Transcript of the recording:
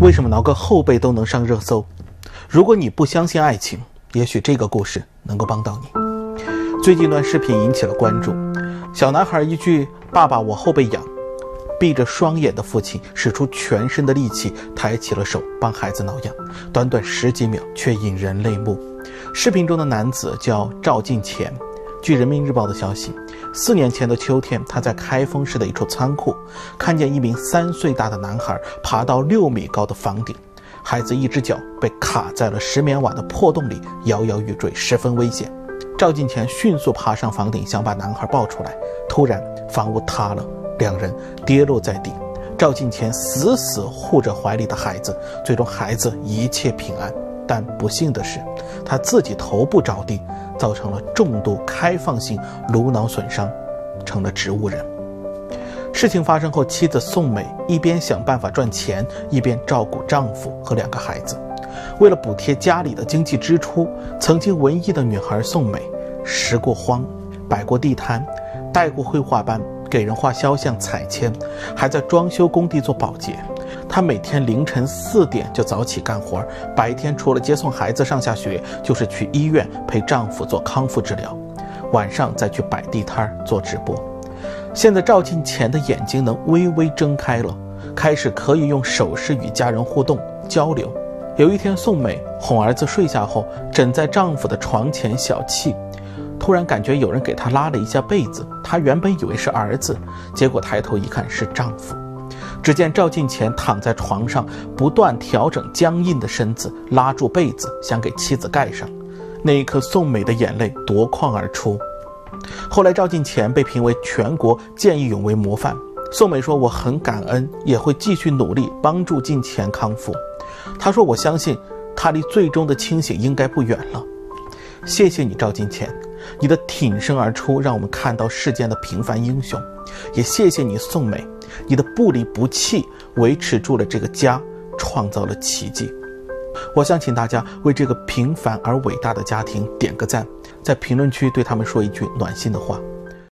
为什么挠个后背都能上热搜？如果你不相信爱情，也许这个故事能够帮到你。最近一段视频引起了关注，小男孩一句“爸爸，我后背痒”，闭着双眼的父亲使出全身的力气抬起了手帮孩子挠痒，短短十几秒却引人泪目。视频中的男子叫赵进钱。据人民日报的消息，四年前的秋天，他在开封市的一处仓库，看见一名三岁大的男孩爬到六米高的房顶，孩子一只脚被卡在了石棉瓦的破洞里，摇摇欲坠，十分危险。赵进钱迅速爬上房顶，想把男孩抱出来，突然房屋塌了，两人跌落在地。赵进钱死死护着怀里的孩子，最终孩子一切平安。但不幸的是，他自己头部着地。造成了重度开放性颅脑损伤，成了植物人。事情发生后，妻子宋美一边想办法赚钱，一边照顾丈夫和两个孩子。为了补贴家里的经济支出，曾经文艺的女孩宋美拾过荒，摆过地摊，带过绘画班，给人画肖像、彩铅，还在装修工地做保洁。她每天凌晨四点就早起干活，白天除了接送孩子上下学，就是去医院陪丈夫做康复治疗，晚上再去摆地摊做直播。现在赵进前的眼睛能微微睁开了，开始可以用手势与家人互动交流。有一天，宋美哄儿子睡下后，枕在丈夫的床前小憩，突然感觉有人给她拉了一下被子，她原本以为是儿子，结果抬头一看是丈夫。只见赵进钱躺在床上，不断调整僵硬的身子，拉住被子，想给妻子盖上。那一刻，宋美的眼泪夺眶而出。后来，赵进钱被评为全国见义勇为模范。宋美说：“我很感恩，也会继续努力帮助进钱康复。”她说：“我相信他离最终的清醒应该不远了。”谢谢你，赵金钱，你的挺身而出，让我们看到世间的平凡英雄。也谢谢你，宋美。你的不离不弃维持住了这个家，创造了奇迹。我想请大家为这个平凡而伟大的家庭点个赞，在评论区对他们说一句暖心的话。